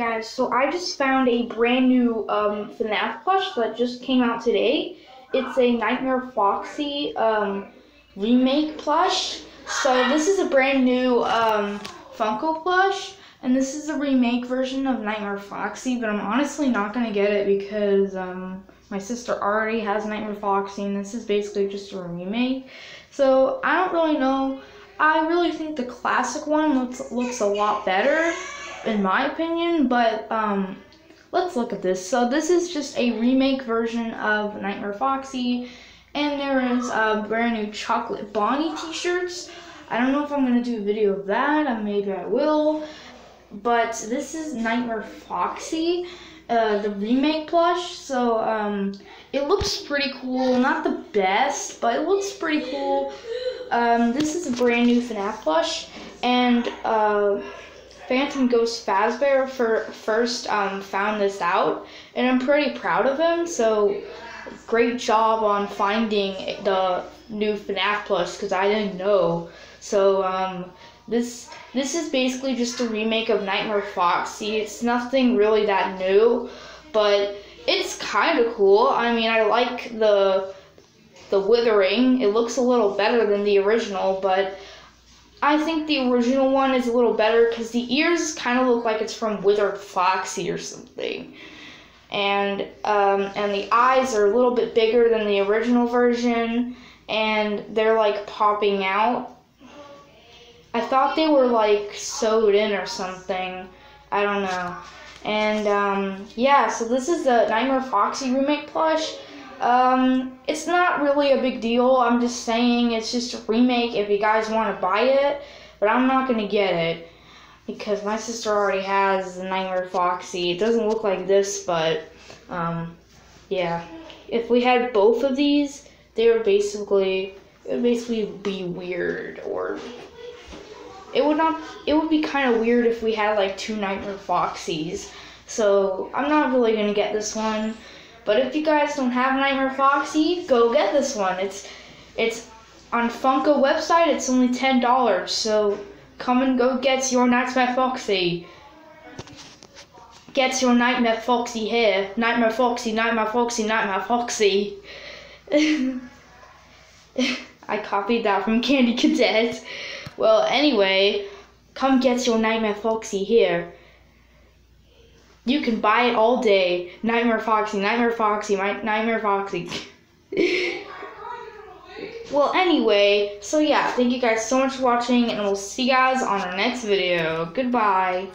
Guys, so I just found a brand new um, FNAF plush that just came out today. It's a Nightmare Foxy um, remake plush. So this is a brand new um, Funko plush, and this is a remake version of Nightmare Foxy, but I'm honestly not going to get it because um, my sister already has Nightmare Foxy, and this is basically just a remake. So I don't really know. I really think the classic one looks, looks a lot better in my opinion, but um, let's look at this. So this is just a remake version of Nightmare Foxy, and there is a brand new chocolate Bonnie t-shirts. I don't know if I'm gonna do a video of that, maybe I will, but this is Nightmare Foxy. Uh, the remake plush. So um, it looks pretty cool. Not the best, but it looks pretty cool. Um, this is a brand new FNAF plush, and uh, Phantom Ghost Fazbear for first um, found this out, and I'm pretty proud of him. So, great job on finding the new FNAF Plus because I didn't know. So, um, this this is basically just a remake of Nightmare Foxy. It's nothing really that new, but it's kind of cool. I mean, I like the the withering. It looks a little better than the original, but I think the original one is a little better because the ears kind of look like it's from Withered Foxy or something. And um, and the eyes are a little bit bigger than the original version, and they're like popping out. I thought they were like sewed in or something. I don't know. And um, yeah, so this is the Nightmare Foxy remake plush. Um, it's not really a big deal. I'm just saying it's just a remake if you guys want to buy it, but I'm not going to get it because my sister already has the Nightmare Foxy. It doesn't look like this, but um, yeah. If we had both of these, they would basically it would basically be weird or it would not it would be kind of weird if we had like two Nightmare Foxies. So, I'm not really going to get this one. But if you guys don't have Nightmare Foxy, go get this one. It's it's on Funko website. It's only ten dollars. So come and go get your Nightmare Foxy. Get your Nightmare Foxy here. Nightmare Foxy, Nightmare Foxy, Nightmare Foxy. I copied that from Candy Cadet. Well, anyway, come get your Nightmare Foxy here. You can buy it all day. Nightmare Foxy, Nightmare Foxy, Nightmare Foxy. well, anyway, so yeah, thank you guys so much for watching, and we'll see you guys on our next video. Goodbye.